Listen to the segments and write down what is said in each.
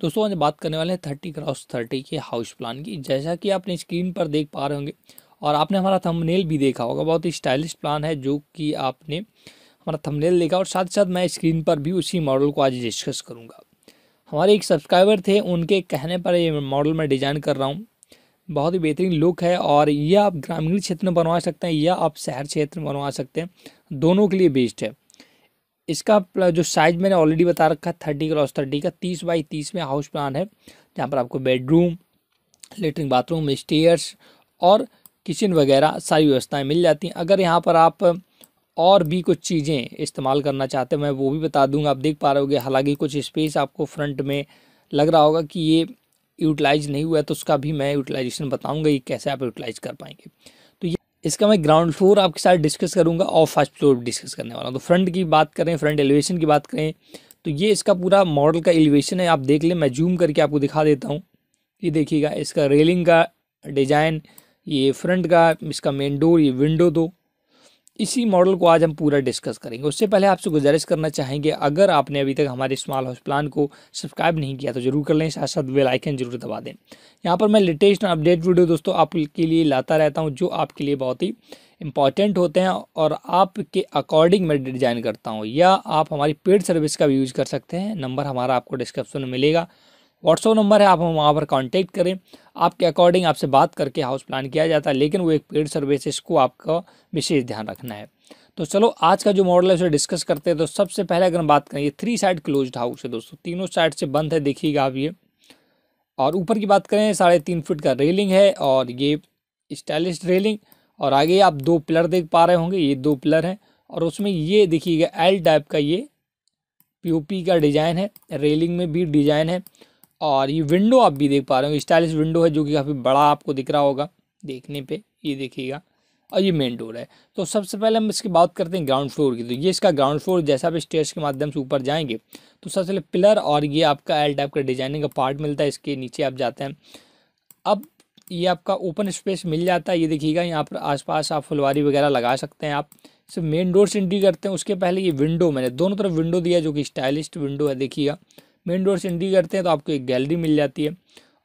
दोस्तों, आज बात करने वाले हैं थर्टी क्रॉस थर्टी के हाउस प्लान की। जैसा कि आपने स्क्रीन पर देख पा रहे होंगे, और आपने हमारा थंबनेल भी देखा होगा, बहुत ही स्टाइलिश प्लान है जो कि आपने हमारा थंबनेल देखा, और साथ साथ मैं स्क्रीन पर भी उसी मॉडल को आज डिस्कस करूँगा। हमारे एक सब्सक्राइबर थे, उनके कहने पर ये मॉडल मैं डिज़ाइन कर रहा हूँ। बहुत ही बेहतरीन लुक है, और यह आप ग्रामीण क्षेत्र में बनवा सकते हैं, या आप शहर क्षेत्र में बनवा सकते हैं। दोनों के लिए बेस्ट है। इसका जो साइज़ मैंने ऑलरेडी बता रखा है थर्टी क्रॉस थर्टी का, तीस बाई तीस में हाउस प्लान है। जहाँ पर आपको बेडरूम लेटरिन बाथरूम स्टेयर्स और किचन वगैरह सारी व्यवस्थाएँ मिल जाती हैं। अगर यहाँ पर आप और भी कुछ चीज़ें इस्तेमाल करना चाहते हैं, मैं वो भी बता दूँगा। आप देख पा रहे होगे, हालाँकि कुछ स्पेस आपको फ्रंट में लग रहा होगा कि ये यूटिलाइज नहीं हुआ है तो उसका भी मैं यूटिलाइजेशन बताऊँगा ये कैसे आप यूटिलाइज कर पाएँगे। इसका मैं ग्राउंड फ्लोर आपके साथ डिस्कस करूँगा और फ़र्स्ट फ्लोर डिस्कस करने वाला हूँ। तो फ्रंट की बात करें फ्रंट एलिवेशन की बात करें तो ये इसका पूरा मॉडल का एलिवेशन है। आप देख लें, मैं जूम करके आपको दिखा देता हूँ। ये देखिएगा, इसका रेलिंग का डिज़ाइन ये फ्रंट का, इसका मेन डोर ये विंडो दो। इसी मॉडल को आज हम पूरा डिस्कस करेंगे। उससे पहले आपसे गुजारिश करना चाहेंगे, अगर आपने अभी तक हमारे स्मॉल हाउस प्लान को सब्सक्राइब नहीं किया तो ज़रूर कर लें, साथ साथ बेल आइकन ज़रूर दबा दें। यहाँ पर मैं लेटेस्ट अपडेट वीडियो दोस्तों आपके लिए लाता रहता हूँ, जो आपके लिए बहुत ही इंपॉर्टेंट होते हैं और आपके अकॉर्डिंग मैं डिज़ाइन करता हूँ। या आप हमारी पेड सर्विस का भी यूज़ कर सकते हैं नंबर हमारा आपको डिस्क्रिप्शन में मिलेगा। व्हाट्सअप नंबर है, आप हम वहाँ पर कांटेक्ट करें। आपके अकॉर्डिंग आपसे बात करके हाउस प्लान किया जाता है, लेकिन वो एक पेड सर्विस इसको आपका विशेष ध्यान रखना है। तो चलो, आज का जो मॉडल है, उसे डिस्कस करते हैं। तो सबसे पहले अगर हम बात करें, ये थ्री साइड क्लोज हाउस है दोस्तों। तीनों साइड से बंद है, देखिएगा आप ये। और ऊपर की बात करें, साढ़े तीन फुट का रेलिंग है, और ये स्टाइलिश रेलिंग और आगे आप दो पिलर देख पा रहे होंगे, ये दो पिलर हैं। और उसमें ये देखिएगा एल टाइप का ये पीओपी का डिज़ाइन है रेलिंग में भी डिज़ाइन है। और ये विंडो आप भी देख पा रहे हो स्टाइलिश विंडो है जो कि काफ़ी बड़ा आपको दिख रहा होगा, देखने पे, ये देखिएगा। और ये मेन डोर है। तो सबसे पहले हम इसकी बात करते हैं ग्राउंड फ्लोर की। तो ये इसका ग्राउंड फ्लोर जैसा भी स्टेयर्स के माध्यम से ऊपर जाएँगे तो सबसे पहले पिलर और ये आपका एल टाइप का डिज़ाइनिंग का पार्ट मिलता है, इसके नीचे आप जाते हैं। अब ये आपका ओपन स्पेस मिल जाता है, ये देखिएगा, यहाँ पर आसपास आप फुलवारी वगैरह लगा सकते हैं आप। सिर्फ़ मेन डोर से एंट्री करते हैं, उसके पहले ये विंडो मैंने दोनों तरफ़ विंडो दिया जो कि स्टाइलिश विंडो है, देखिएगा। मेन डोर से एंट्री करते हैं तो आपको एक गैलरी मिल जाती है।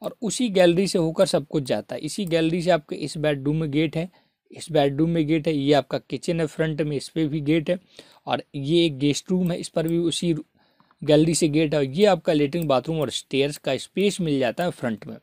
और उसी गैलरी से होकर सब कुछ जाता है। इसी गैलरी से आपके इस बेडरूम में गेट है। इस बेडरूम में गेट है। ये आपका किचन है। फ्रंट में इस पर भी गेट है। और ये एक गेस्ट रूम है। इस पर भी उसी गैलरी से गेट है। और ये आपका लेटरिन बाथरूम और स्टेयर्स का स्पेस मिल जाता है फ्रंट में।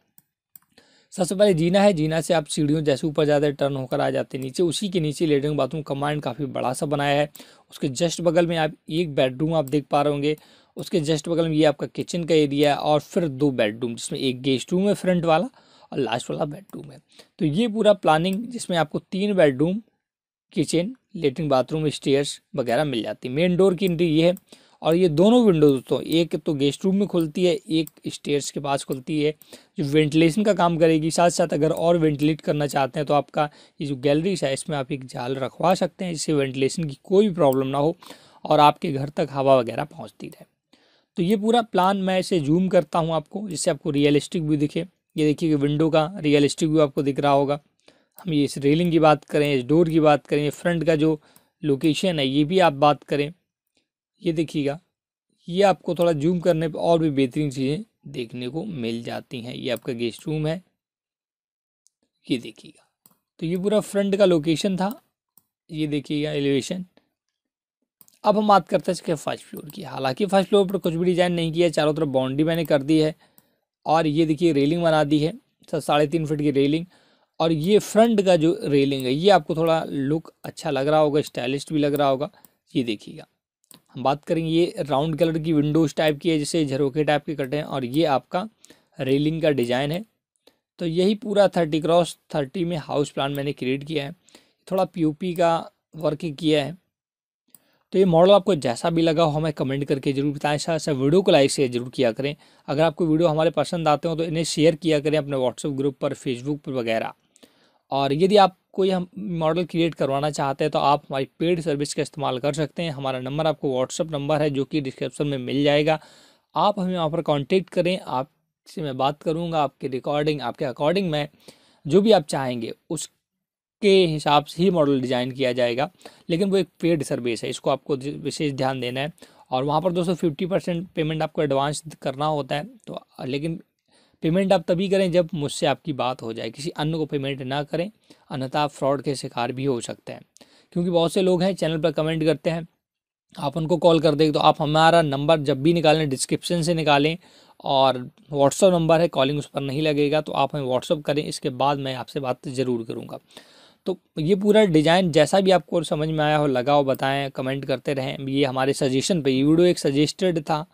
सबसे पहले जीना है। जीना से आप सीढ़ियों जैसे ऊपर जाते हैं टर्न होकर आ जाते हैं नीचे। उसी के नीचे लेटरिन बाथरूम कमांड काफ़ी बड़ा सा बनाया है। उसके जस्ट बगल में आप एक बेडरूम आप देख पा रहे होंगे। उसके जस्ट बगल में ये आपका किचन का एरिया है और फिर दो बेडरूम जिसमें एक गेस्ट रूम है फ्रंट वाला और लास्ट वाला बेडरूम है। तो ये पूरा प्लानिंग जिसमें आपको तीन bedroom kitchen latrine bathroom stairs वगैरह मिल जाती है। मेन डोर की एंट्री ये है और ये दोनों विंडो दोस्तों, एक तो गेस्ट रूम में खुलती है, एक स्टेयर्स के पास खुलती है, जो वेंटिलेशन का काम करेगी। साथ साथ अगर और वेंटिलेट करना चाहते हैं तो आपका ये जो गैलरीज है, इसमें आप एक जाल रखवा सकते हैं, जिससे वेंटिलेशन की कोई भी प्रॉब्लम ना हो और आपके घर तक हवा वगैरह पहुँचती रहे। तो ये पूरा प्लान मैं इसे जूम करता हूँ आपको, जिससे आपको रियलिस्टिक व्यू दिखे। ये देखिए कि विंडो का रियलिस्टिक व्यू आपको दिख रहा होगा। हम ये इस रेलिंग की बात करें, इस डोर की बात करें फ्रंट का जो लोकेशन है, ये भी आप बात करें। ये देखिएगा, ये आपको थोड़ा जूम करने पर और भी बेहतरीन चीज़ें देखने को मिल जाती हैं। ये आपका गेस्ट रूम है। ये देखिएगा। तो ये पूरा फ्रंट का लोकेशन था। ये देखिएगा एलिवेशन अब हम बात करते हैं इसके फ़र्स्ट फ्लोर की। हालाँकि फ़र्स्ट फ्लोर पर कुछ भी डिज़ाइन नहीं किया, चारों तरफ़ बाउंड्री मैंने कर दी है। और ये देखिए रेलिंग बना दी है साढ़े तीन फिट की रेलिंग और ये फ्रंट का जो रेलिंग है, ये आपको थोड़ा लुक अच्छा लग रहा होगा स्टाइलिश भी लग रहा होगा। ये देखिएगा। हम बात करेंगे ये राउंड कलर की विंडोज़ टाइप की है, जैसे झरोके टाइप के कटे हैं, और ये आपका रेलिंग का डिज़ाइन है। तो यही पूरा थर्टी क्रॉस थर्टी में हाउस प्लान मैंने क्रिएट किया है। थोड़ा पीओपी का वर्क किया है। तो ये मॉडल आपको जैसा भी लगा हो, हमें कमेंट करके ज़रूर बताएँ। साथ साथ वीडियो को लाइक शेयर ज़रूर किया करें। अगर आपको वीडियो हमारे पसंद आते हो तो इन्हें शेयर किया करें अपने व्हाट्सएप ग्रुप पर फेसबुक पर वगैरह। और यदि आप कोई हम मॉडल क्रिएट करवाना चाहते हैं तो आप हमारी पेड सर्विस का इस्तेमाल कर सकते हैं। हमारा नंबर आपको व्हाट्सअप नंबर है, जो कि डिस्क्रिप्शन में मिल जाएगा। आप हमें वहाँ पर कॉन्टेक्ट करें। आपसे मैं बात करूँगा आपके रिकॉर्डिंग आपके अकॉर्डिंग में, जो भी आप चाहेंगे, उस के हिसाब से ही मॉडल डिज़ाइन किया जाएगा। लेकिन वो एक पेड सर्विस है, इसको आपको विशेष ध्यान देना है। और वहाँ पर दोस्तों फिफ्टी परसेंट पेमेंट आपको एडवांस करना होता है तो लेकिन पेमेंट आप तभी करें जब मुझसे आपकी बात हो जाए। किसी अन्य को पेमेंट ना करें, अन्यथा फ्रॉड के शिकार भी हो सकते हैं। क्योंकि बहुत से लोग हैं चैनल पर कमेंट करते हैं, आप उनको कॉल कर दें तो आप हमारा नंबर जब भी निकालें डिस्क्रिप्शन से निकालें, और व्हाट्सअप नंबर है कॉलिंग उस पर नहीं लगेगा तो आप हमें व्हाट्सअप करें, इसके बाद मैं आपसे बात ज़रूर करूँगा। तो ये पूरा डिज़ाइन जैसा भी आपको समझ में आया हो लगाओ बताएँ, कमेंट करते रहें। ये हमारे सजेशन पे, ये वीडियो एक सजेस्टेड था।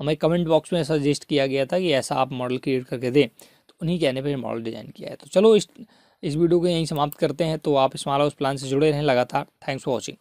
हमें कमेंट बॉक्स में सजेस्ट किया गया था कि ऐसा आप मॉडल क्रिएट करके दें। तो उन्हीं कहने पर मॉडल डिज़ाइन किया है। तो चलो इस इस वीडियो को यहीं समाप्त करते हैं। तो आप स्मार्ट हाउस प्लान से जुड़े रहें लगातार। Thanks for watching